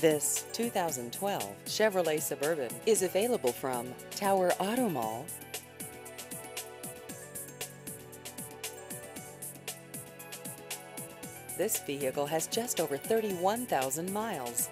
This 2012 Chevrolet Suburban is available from Tower Auto Mall. This vehicle has just over 31,000 miles.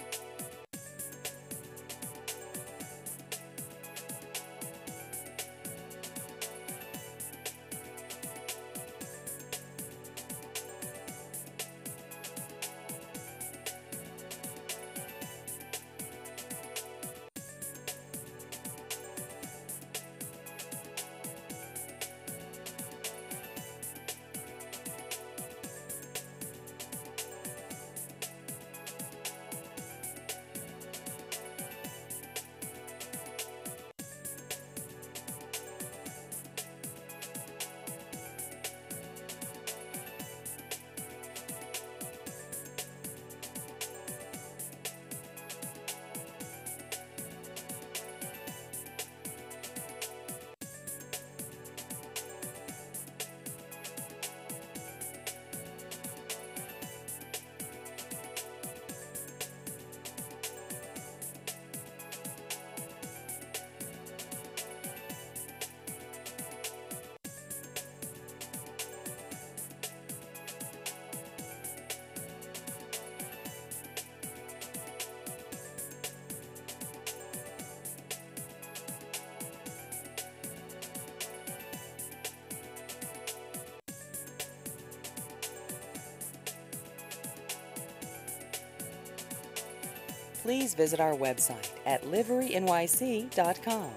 Please visit our website at liverynyc.com.